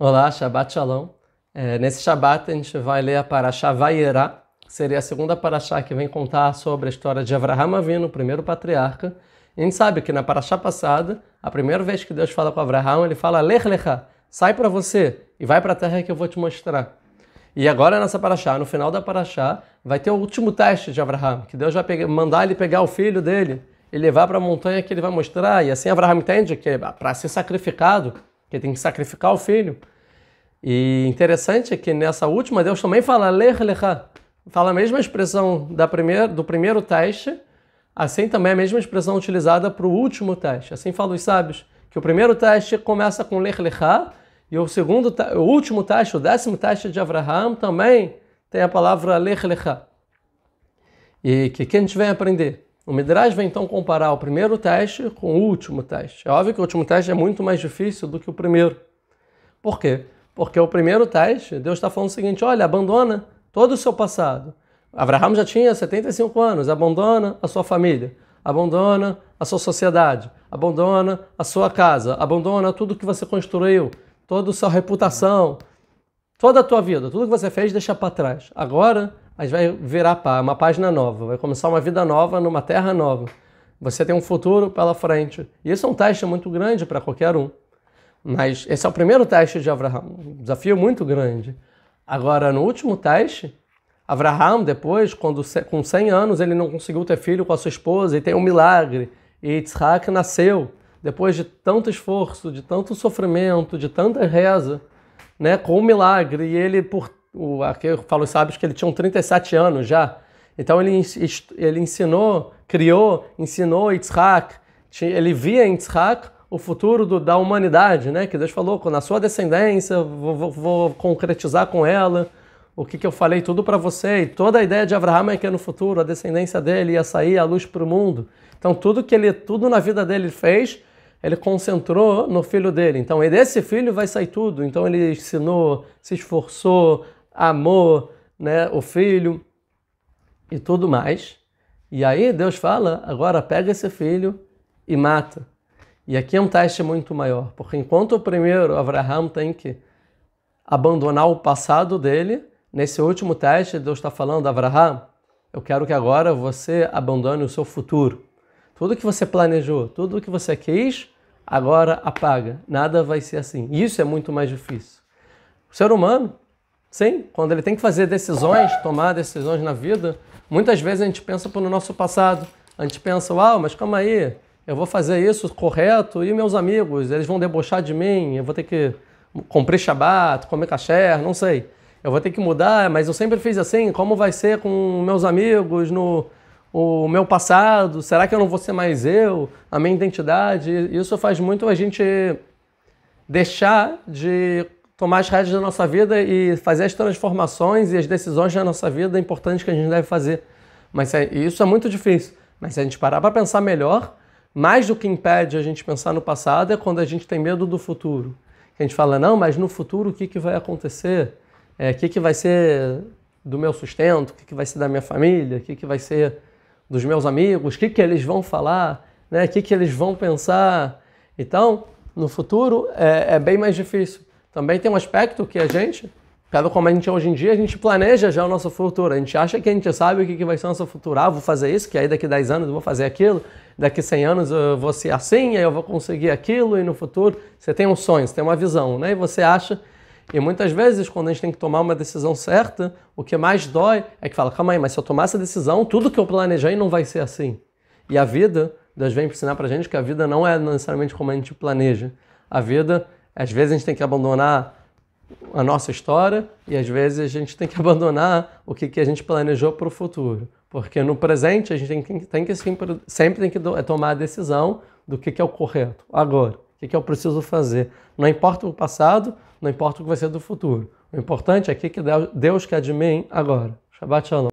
Olá, Shabbat Shalom. É, nesse Shabbat a gente vai ler a Parashá Vayera, seria a segunda Parashá que vem contar sobre a história de Avraham Avinu, o primeiro patriarca. A gente sabe que na Parashá passada, a primeira vez que Deus fala com Avraham, ele fala Lech Lecha, sai para você e vai para a terra que eu vou te mostrar. E agora nessa Parashá, no final da Parashá, vai ter o último teste de Avraham, que Deus vai pegar, mandar ele pegar o filho dele e levar para a montanha que ele vai mostrar. E assim Avraham entende que é para ser sacrificado, que tem que sacrificar o filho. E interessante é que nessa última Deus também fala ler lecha, fala a mesma expressão da primeira, do primeiro teste, assim também a mesma expressão utilizada para o último teste. Assim falam os sábios, que o primeiro teste começa com ler lecha, e o segundo, o último teste, o décimo teste de Abraham também tem a palavra ler lecha. E que quem a gente aprender? O Midrash vem então comparar o primeiro teste com o último teste. É óbvio que o último teste é muito mais difícil do que o primeiro. Por quê? Porque o primeiro teste, Deus está falando o seguinte: olha, abandona todo o seu passado. Abraão já tinha 75 anos, abandona a sua família, abandona a sua sociedade, abandona a sua casa, abandona tudo que você construiu, toda a sua reputação, toda a tua vida, tudo que você fez, deixa para trás. Agora gente vai virar uma página nova, vai começar uma vida nova numa terra nova. Você tem um futuro pela frente. E isso é um teste muito grande para qualquer um. Mas esse é o primeiro teste de Abraão, um desafio muito grande. Agora, no último teste, Abraão, depois, quando com 100 anos, ele não conseguiu ter filho com a sua esposa e tem um milagre. E Yitzhak nasceu depois de tanto esforço, de tanto sofrimento, de tanta reza, né, com um milagre. E ele, por o, aqui falo os sábios que ele tinha 37 anos já. Então ele, ele ensinou, criou, ensinou Yitzhak, ele via em Yitzhak o futuro do, da humanidade, né? Que Deus falou, na sua descendência, vou, vou, vou concretizar com ela o que, que eu falei tudo para você. E toda a ideia de Abraão é que no futuro a descendência dele ia sair a luz para o mundo. Então tudo que ele, tudo na vida dele fez, ele concentrou no filho dele. Então desse filho vai sair tudo. Então ele ensinou, se esforçou, amor, né, o filho e tudo mais. E aí Deus fala: agora pega esse filho e mata. E aqui é um teste muito maior, porque enquanto o primeiro Abraão tem que abandonar o passado dele, nesse último teste Deus está falando: Abraão, eu quero que agora você abandone o seu futuro. Tudo que você planejou, tudo que você quis, agora apaga. Nada vai ser assim. Isso é muito mais difícil. O ser humano Sim, quando ele tem que fazer decisões, tomar decisões na vida, muitas vezes a gente pensa no nosso passado. A gente pensa, uau, mas calma aí, eu vou fazer isso correto e meus amigos, eles vão debochar de mim, eu vou ter que cumprir shabat, comer kasher, não sei. Eu vou ter que mudar, mas eu sempre fiz assim, como vai ser com meus amigos no o meu passado? Será que eu não vou ser mais eu? A minha identidade? Isso faz muito a gente deixar de tomar as rédeas da nossa vida e fazer as transformações e as decisões da nossa vida importantes que a gente deve fazer. Mas é, isso é muito difícil. Mas se a gente parar para pensar melhor, mais do que impede a gente pensar no passado é quando a gente tem medo do futuro. A gente fala, não, mas no futuro o que, que vai acontecer? É, o que, que vai ser do meu sustento? O que, que vai ser da minha família? O que, que vai ser dos meus amigos? O que, que eles vão falar? Né? O que, que eles vão pensar? Então, no futuro é, é bem mais difícil também tem um aspecto que a gente, cada como a gente hoje em dia, a gente planeja já o nosso futuro. A gente acha que a gente sabe o que vai ser o nosso futuro. Ah, vou fazer isso, que aí daqui 10 anos eu vou fazer aquilo, daqui 100 anos eu vou ser assim, aí eu vou conseguir aquilo, e no futuro você tem um sonho, você tem uma visão, né? E você acha. E muitas vezes, quando a gente tem que tomar uma decisão certa, o que mais dói é que fala: calma aí, mas se eu tomar essa decisão, tudo que eu planejei não vai ser assim. E a vida, Deus vem ensinar pra gente que a vida não é necessariamente como a gente planeja. A vida às vezes a gente tem que abandonar a nossa história e às vezes a gente tem que abandonar o que, que a gente planejou para o futuro. Porque no presente a gente tem que, tem que sempre, sempre tem que do, é tomar a decisão do que, que é o correto, agora, o que, que eu preciso fazer. Não importa o passado, não importa o que vai ser do futuro. O importante é o que, que Deus quer de mim agora. Shabbat Shalom.